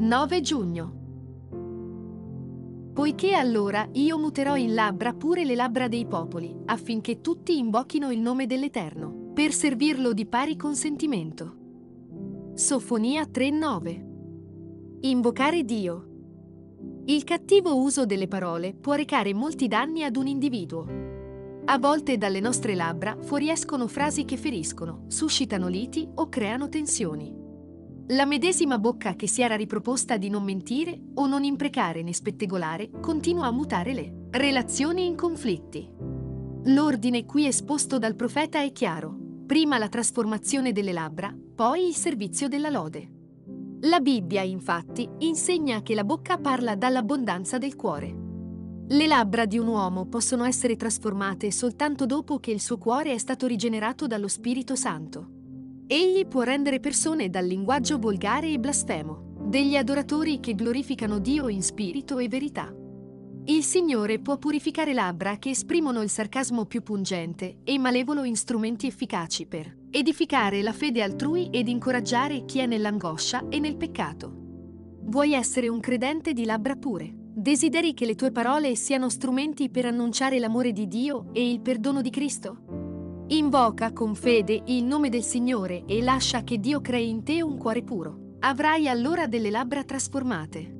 9 giugno. Poiché allora io muterò in labbra pure le labbra dei popoli, affinché tutti invochino il nome dell'Eterno, per servirlo di pari consentimento. Sofonia 3:9. Invocare Dio. Il cattivo uso delle parole può recare molti danni ad un individuo. A volte dalle nostre labbra fuoriescono frasi che feriscono, suscitano liti o creano tensioni. La medesima bocca che si era riproposta di non mentire o non imprecare né spettegolare continua a mutare le relazioni in conflitti. L'ordine qui esposto dal profeta è chiaro. Prima la trasformazione delle labbra, poi il servizio della lode. La Bibbia, infatti, insegna che la bocca parla dall'abbondanza del cuore. Le labbra di un uomo possono essere trasformate soltanto dopo che il suo cuore è stato rigenerato dallo Spirito Santo. Egli può rendere persone dal linguaggio volgare e blasfemo, degli adoratori che glorificano Dio in spirito e verità. Il Signore può purificare labbra che esprimono il sarcasmo più pungente e malevolo in strumenti efficaci per edificare la fede altrui ed incoraggiare chi è nell'angoscia e nel peccato. Vuoi essere un credente di labbra pure? Desideri che le tue parole siano strumenti per annunciare l'amore di Dio e il perdono di Cristo? Invoca con fede il nome del Signore e lascia che Dio crei in te un cuore puro. Avrai allora delle labbra trasformate.